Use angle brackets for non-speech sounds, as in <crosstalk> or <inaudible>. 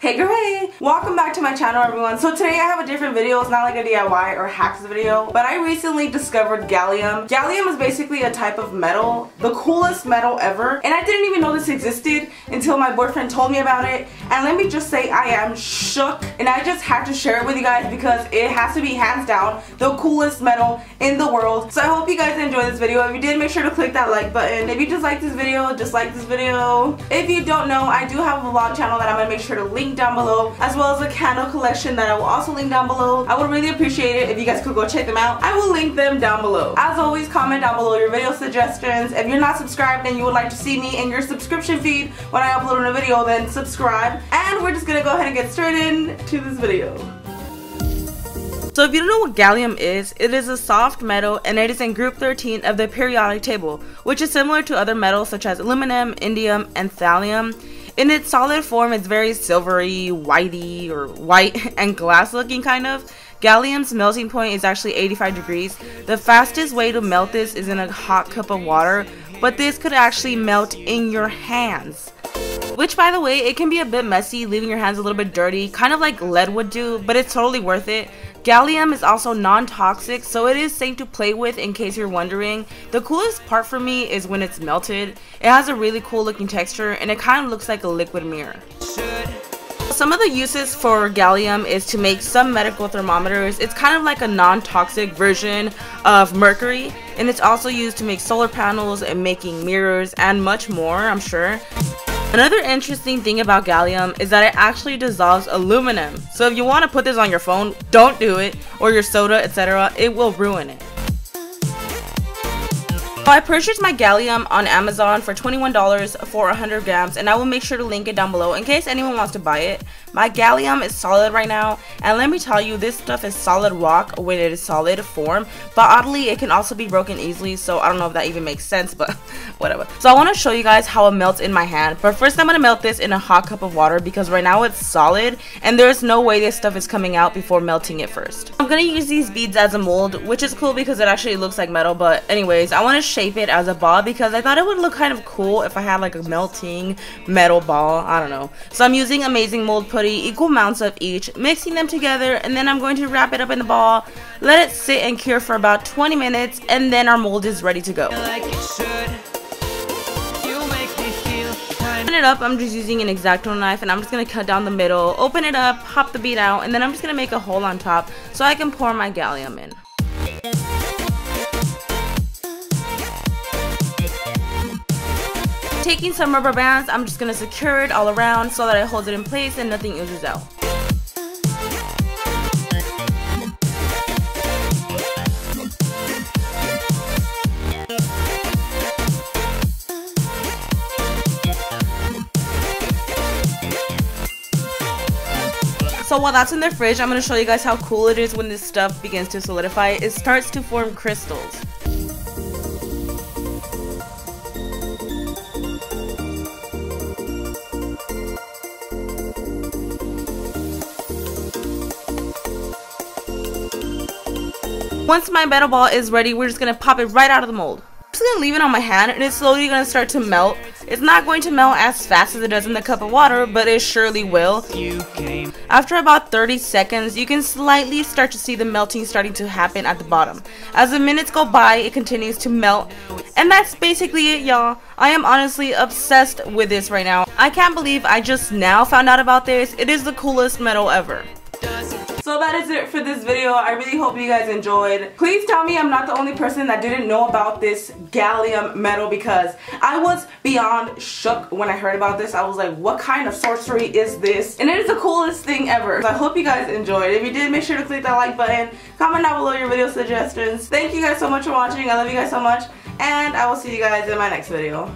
Hey hey! Welcome back to my channel everyone. So today I have a different video. It's not like a DIY or hacks video, but I recently discovered gallium. Gallium is basically a type of metal, the coolest metal ever, and I didn't even know this existed until my boyfriend told me about it. And let me just say I am shook and I just had to share it with you guys because it has to be hands down the coolest metal in the world. So I hope you guys enjoyed this video. If you did, make sure to click that like button. If you just like this video, just like this video. If you don't know, I do have a vlog channel that I'm to make sure to link link down below as well as a candle collection that I will also link down below. I would really appreciate it if you guys could go check them out. I will link them down below. As always, comment down below your video suggestions. If you're not subscribed and you would like to see me in your subscription feed when I upload a new video, then subscribe. And we're just gonna go ahead and get straight into this video. So if you don't know what gallium is, it is a soft metal and it is in group 13 of the periodic table, which is similar to other metals such as aluminum, indium, and thallium. In its solid form, it's very silvery, whitey, or white <laughs> and glass looking kind of. Gallium's melting point is actually 85 degrees. The fastest way to melt this is in a hot cup of water, but this could actually melt in your hands. Which by the way, it can be a bit messy, leaving your hands a little bit dirty, kind of like lead would do, but it's totally worth it. Gallium is also non-toxic, so it is safe to play with in case you're wondering. The coolest part for me is when it's melted. It has a really cool looking texture and it kind of looks like a liquid mirror. Some of the uses for gallium is to make some medical thermometers. It's kind of like a non-toxic version of mercury and it's also used to make solar panels and making mirrors and much more, I'm sure. Another interesting thing about gallium is that it actually dissolves aluminum. So if you want to put this on your phone, don't do it, or your soda, etc. It will ruin it. I purchased my gallium on Amazon for $21 for 100 grams and I will make sure to link it down below in case anyone wants to buy it. My gallium is solid right now and let me tell you this stuff is solid rock when it is solid form but oddly it can also be broken easily so I don't know if that even makes sense but <laughs> whatever. So I want to show you guys how it melts in my hand but first I'm going to melt this in a hot cup of water because right now it's solid and there's no way this stuff is coming out before melting it first. I'm going to use these beads as a mold which is cool because it actually looks like metal but anyways I want to shape it as a ball because I thought it would look kind of cool if I had like a melting metal ball. I don't know. So I'm using Amazing Mold Putty, equal amounts of each, mixing them together, and then I'm going to wrap it up in the ball, let it sit and cure for about 20 minutes, and then our mold is ready to go. Like it up, I'm just using an X-Acto knife and I'm just going to cut down the middle, open it up, pop the bead out, and then I'm just going to make a hole on top so I can pour my gallium in. Taking some rubber bands, I'm just going to secure it all around so that it holds it in place and nothing oozes out. So while that's in the fridge, I'm going to show you guys how cool it is when this stuff begins to solidify. It starts to form crystals. Once my metal ball is ready, we're just going to pop it right out of the mold. I'm just to leave it on my hand and it's slowly going to start to melt. It's not going to melt as fast as it does in the cup of water, but it surely will. After about 30 seconds, you can slightly start to see the melting starting to happen at the bottom. As the minutes go by, it continues to melt. And that's basically it, y'all. I am honestly obsessed with this right now. I can't believe I just now found out about this. It is the coolest metal ever. That is it for this video. I really hope you guys enjoyed. Please tell me I'm not the only person that didn't know about this gallium metal because I was beyond shook when I heard about this. I was like, what kind of sorcery is this? And it is the coolest thing ever. So I hope you guys enjoyed. If you did, make sure to click that like button. Comment down below your video suggestions. Thank you guys so much for watching. I love you guys so much. And I will see you guys in my next video.